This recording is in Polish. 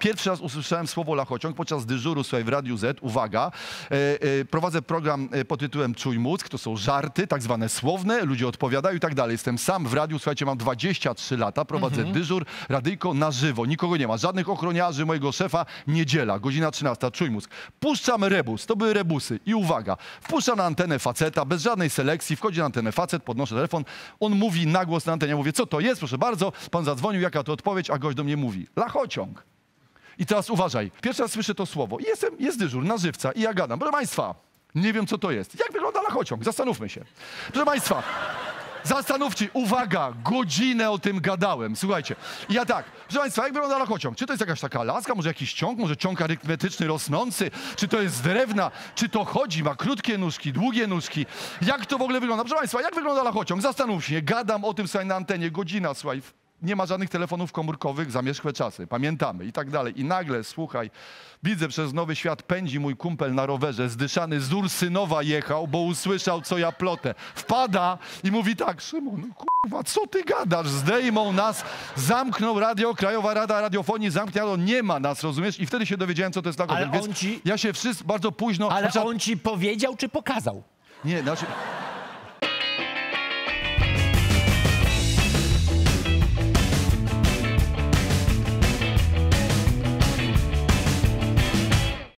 Pierwszy raz usłyszałem słowo lachociąg podczas dyżuru, słuchaj, w Radiu Z. Uwaga, e, e, prowadzę program e, pod tytułem Czuj mózg, to są żarty, tak zwane słowne, ludzie odpowiadają i tak dalej. Jestem sam w radiu, słuchajcie, mam 23 lata, prowadzę dyżur, radyjko na żywo, nikogo nie ma, żadnych ochroniarzy, mojego szefa, niedziela, godzina 13, Czuj mózg. Puszczam rebus, to były rebusy. I uwaga, wpuszczam na antenę faceta, bez żadnej selekcji, wchodzi na antenę facet, podnoszę telefon, on mówi na głos na antenie, ja mówię, co to jest, proszę bardzo, pan zadzwonił, jaka to odpowiedź, a gość do mnie mówi, lachociąg. I teraz uważaj, pierwszy raz słyszę to słowo. I Jestem, jest dyżur na żywca i ja gadam. Proszę Państwa, nie wiem co to jest. Jak wygląda lachociąg? Zastanówmy się. Proszę Państwa, zastanówcie, uwaga, godzinę o tym gadałem. Słuchajcie, I ja tak, proszę Państwa, jak wygląda lachociąg? Czy to jest jakaś taka laska, może jakiś ciąg, może ciąg arytmetyczny rosnący? Czy to jest z drewna? Czy to chodzi, ma krótkie nóżki, długie nóżki? Jak to w ogóle wygląda? Proszę Państwa, jak wygląda lachociąg? Zastanów się, gadam o tym, słuchaj, na antenie, godzina, słuchaj, nie ma żadnych telefonów komórkowych, zamierzchłe czasy, pamiętamy i tak dalej. I nagle, słuchaj, widzę przez Nowy Świat pędzi mój kumpel na rowerze, zdyszany z Ursynowa jechał, bo usłyszał, co ja plotę. Wpada i mówi tak, Szymon, kurwa, co ty gadasz? Zdejmą nas, zamknął radio, Krajowa Rada Radiofonii zamknęła, nie ma nas, rozumiesz? I wtedy się dowiedziałem, co to jest Ale lachociąg. Więc on ci- Ja się wszyscy bardzo późno... Ale on ci powiedział czy pokazał? nie, znaczy,